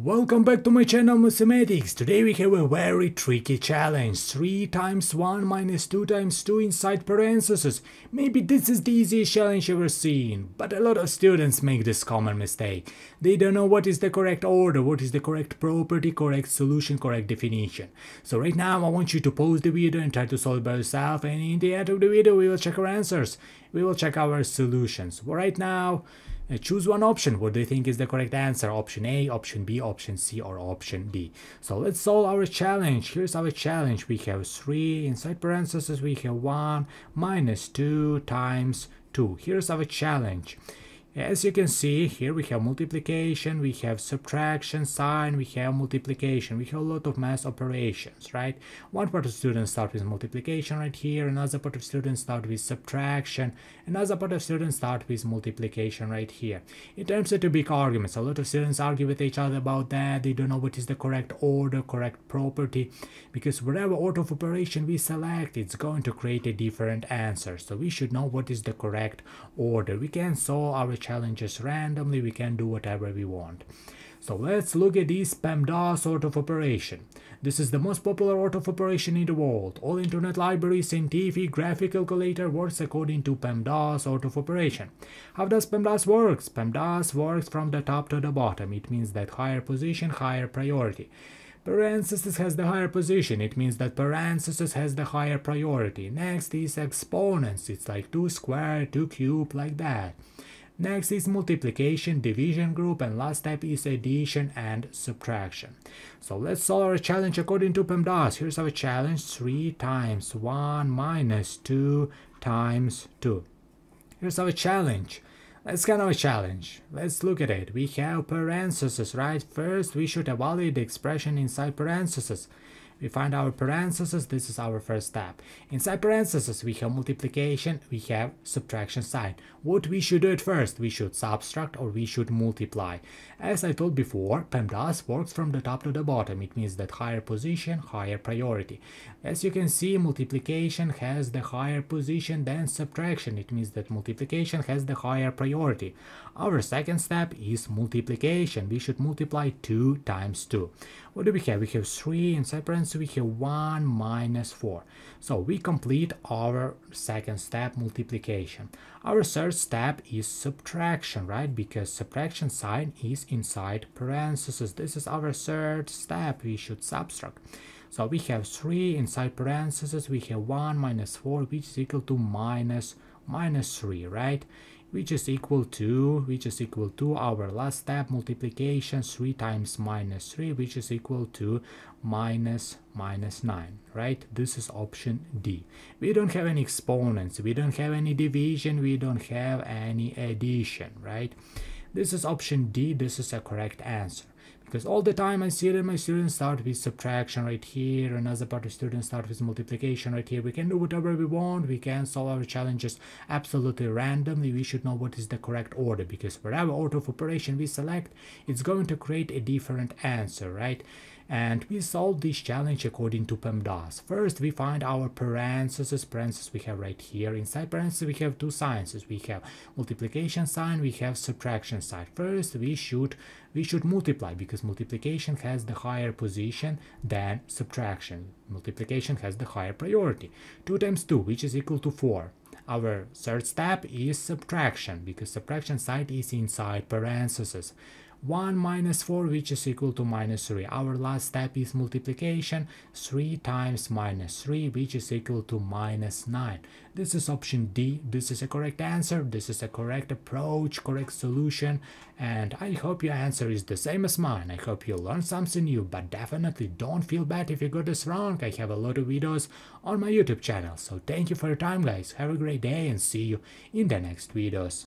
Welcome back to my channel Mathematics. Today we have a very tricky challenge. 3 times 1 minus 2 times 2 inside parentheses. Maybe this is the easiest challenge ever seen, but a lot of students make this common mistake. They don't know what is the correct order, what is the correct property, correct solution, correct definition. So right now I want you to pause the video and try to solve by yourself and in the end of the video we will check our answers. We will check our solutions. Right now uh, choose one option. What do you think is the correct answer? Option A, option B, option C, or option D. So let's solve our challenge. Here's our challenge. We have 3, inside parentheses we have 1 minus 2 times 2. Here's our challenge. As you can see, here we have multiplication, we have subtraction, sign, we have multiplication, we have a lot of math operations, right? One part of students start with multiplication right here, another part of students start with subtraction, another part of students start with multiplication right here. It turns into big arguments. A lot of students argue with each other about that. They don't know what is the correct order, correct property, because whatever order of operation we select, it's going to create a different answer. So we should know what is the correct order. We can solve our challenges randomly, we can do whatever we want. So let's look at this PEMDAS sort of operation. This is the most popular sort of operation in the world. All internet libraries, scientific, graphic calculator works according to PEMDAS sort of operation. How does PEMDAS works? PEMDAS works from the top to the bottom. It means that higher position, higher priority. Parenthesis has the higher position, it means that parenthesis has the higher priority. Next is exponents, it's like 2 squared, 2 cubed, like that. Next is multiplication, division group, and last step is addition and subtraction. So let's solve our challenge according to PEMDAS. Here's our challenge, 3 times 1 minus 2 times 2. Here's our challenge. Let's get our challenge. Let's look at it. We have parentheses, right? First, we should evaluate the expression inside parentheses. We find our parentheses, this is our first step. Inside parentheses, we have multiplication, we have subtraction sign. What we should do at first? We should subtract or we should multiply. As I told before, PEMDAS works from the top to the bottom. It means that higher position, higher priority. As you can see, multiplication has the higher position than subtraction. It means that multiplication has the higher priority. Our second step is multiplication. We should multiply 2 times 2. What do we have? We have 3 inside parentheses we have 1 minus 4. So we complete our second step multiplication. Our third step is subtraction, right? Because subtraction sign is inside parentheses. This is our third step. We should subtract. So we have 3 inside parentheses. We have 1 minus 4, which is equal to minus minus 3, right? which is equal to which is equal to our last step multiplication 3 times minus 3 which is equal to minus minus 9 right? This is option D. We don't have any exponents we don't have any division we don't have any addition right? This is option D this is a correct answer because all the time I see that my students start with subtraction right here, another part of students start with multiplication right here. We can do whatever we want, we can solve our challenges absolutely randomly. We should know what is the correct order because whatever order of operation we select, it's going to create a different answer, right? And we solve this challenge according to PEMDAS. First, we find our parentheses, parentheses we have right here. Inside parentheses, we have two signs. We have multiplication sign, we have subtraction sign. First, we should we should multiply because multiplication has the higher position than subtraction. Multiplication has the higher priority. 2 times 2, which is equal to 4. Our third step is subtraction because subtraction sign is inside parentheses. 1 minus 4 which is equal to minus 3. Our last step is multiplication 3 times minus 3 which is equal to minus 9. This is option D. This is a correct answer. This is a correct approach, correct solution and I hope your answer is the same as mine. I hope you learned something new but definitely don't feel bad if you got this wrong. I have a lot of videos on my YouTube channel. So thank you for your time guys. Have a great day and see you in the next videos.